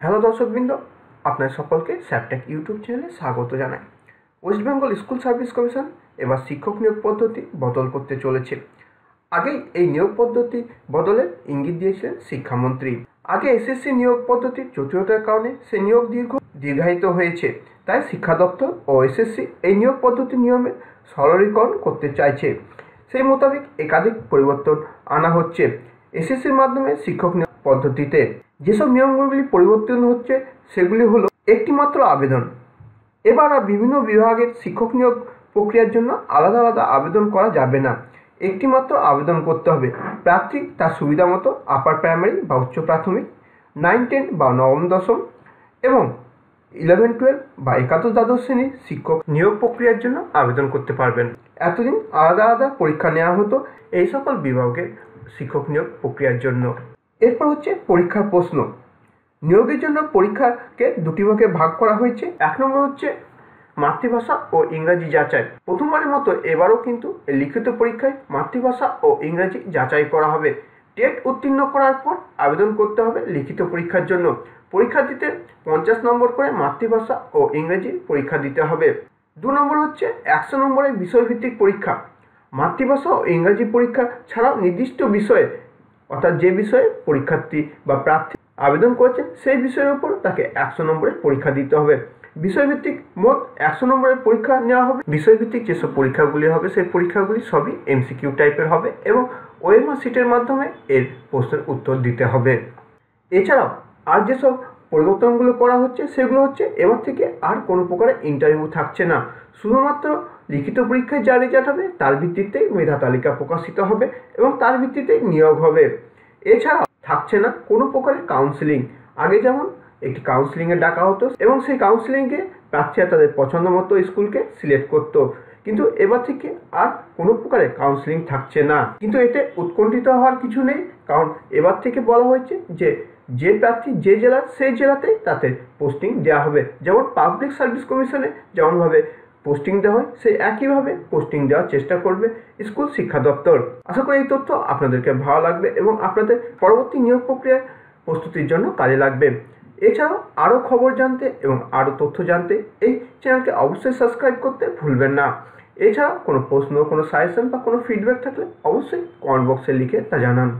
Hello দর্শকবৃন্দ আপনার সকলকে স্যাপটেক ইউটিউব চ্যানেলে স্বাগত জানাই। West Bengal School Service Commission এবার শিক্ষক নিয়োগ পদ্ধতি বদল করতে চলেছে। আগেই এই নিয়োগ পদ্ধতি বদলের ইঙ্গিত দিয়েছিলেন শিক্ষামন্ত্রী। আগে এসএসসি নিয়োগ পদ্ধতির জটিলতার কারণে সে নিয়োগ দীর্ঘ দীর্ঘায়িত হয়েছে। তাই শিক্ষা দপ্তর ও এসএসসি এই নিয়োগ পদ্ধতি নিয়মে সরলীকরণ করতে চাইছে। সেই মোতাবেক একাধিক পরিবর্তন আনা হচ্ছে। এসএসসির মাধ্যমে শিক্ষক নিয়োগ পদ্ধতিতে। যেসব নিয়মগুলি পরিবর্তন হচ্ছে, সেগুলি হলো একটিমাত্র আবেদন। এবার আর বিভিন্ন বিভাগের শিক্ষক নিয়োগ প্রক্রিয়ার জন্য আলাদা আলাদা আবেদন করা যাবে না। একটিমাত্র আবেদন করতে হবে। প্রার্থী তার সুবিধা মতো আপার প্রাইমারি বা উচ্চ প্রাথমিক নাইন টেন বা নবম, দশম এবং ইলেভেন টুয়েলভ বা একাদশ, দ্বাদশ শ্রেণির শিক্ষক নিয়োগ প্রক্রিয়ার জন্য আবেদন করতে পারবেন। এতদিন আলাদা আলাদা পরীক্ষা নেওয়া হতো এই সকল বিভাগের শিক্ষক নিয়োগ প্রক্রিয়ার জন্য। এরপর হচ্ছে পরীক্ষার প্রশ্ন। নিয়োগের জন্য পরীক্ষাকে দুটি ভাগে ভাগ করা হয়েছে। এক নম্বর হচ্ছে মাতৃভাষা ও ইংরাজি যাচাই। প্রথমবারের মতো এবারও কিন্তু লিখিত পরীক্ষায় মাতৃভাষা ও ইংরাজি যাচাই করা হবে। টেট উত্তীর্ণ করার পর আবেদন করতে হবে লিখিত পরীক্ষার জন্য। পরীক্ষার্থীদের পঞ্চাশ নম্বর করে মাতৃভাষা ও ইংরেজি পরীক্ষা দিতে হবে। দু নম্বর হচ্ছে একশো নম্বরের বিষয়ভিত্তিক পরীক্ষা। মাতৃভাষা ও ইংরাজি পরীক্ষা ছাড়াও নির্দিষ্ট বিষয়ে অর্থাৎ যে বিষয়ে পরীক্ষার্থী বা প্রার্থী আবেদন করেছে, সেই বিষয়ের উপর তাকে একশো নম্বরের পরীক্ষা দিতে হবে। বিষয়ভিত্তিক মোট একশো নম্বরের পরীক্ষা নেওয়া হবে। বিষয়ভিত্তিক যেসব পরীক্ষাগুলি হবে, সেই পরীক্ষাগুলি সবই এমসিকিউ টাইপের হবে এবং ওএমআর সিটের মাধ্যমে এর প্রশ্নের উত্তর দিতে হবে। এছাড়াও আর যেসব পরিবর্তনগুলো করা হচ্ছে, সেগুলো হচ্ছে এবার থেকে আর কোনো প্রকারের ইন্টারভিউ থাকছে না। শুধুমাত্র লিখিত পরীক্ষায় যা রেজাল্ট হবে, তার ভিত্তিতেই মেধা তালিকা প্রকাশিত হবে এবং তার ভিত্তিতেই নিয়োগ হবে। এছাড়াও থাকছে না কোনো প্রকারের কাউন্সিলিং আগে যেমন একটি কাউন্সিলিংয়ে ডাকা হতো এবং সেই কাউন্সিলিংয়ে প্রার্থীরা তাদের পছন্দ মতো স্কুলকে সিলেক্ট করতো। কিন্তু এবার থেকে আর কোনো প্রকারে কাউন্সিলিং থাকছে না। কিন্তু এতে উৎকণ্ঠিত হওয়ার কিছু নেই, কারণ এবার থেকে বলা হয়েছে যে যে প্রার্থী যে জেলার সেই জেলাতেই তাতে পোস্টিং দেওয়া হবে। যেমন পাবলিক সার্ভিস কমিশনে যেমনভাবে পোস্টিং দেওয়া হয়, সেই একইভাবে পোস্টিং দেওয়ার চেষ্টা করবে স্কুল শিক্ষা দপ্তর। আশা করি এই তথ্য আপনাদেরকে ভালো লাগবে এবং আপনাদের পরবর্তী নিয়োগ প্রক্রিয়ার প্রস্তুতির জন্য কাজে লাগবে। এছাড়াও আরও খবর জানতে এবং আরও তথ্য জানতে এই চ্যানেলকে অবশ্যই সাবস্ক্রাইব করতে ভুলবেন না। এছাড়াও কোনো প্রশ্ন, কোনো সাজেশন বা কোনো ফিডব্যাক থাকলে অবশ্যই কমেন্ট বক্সে লিখে তা জানান।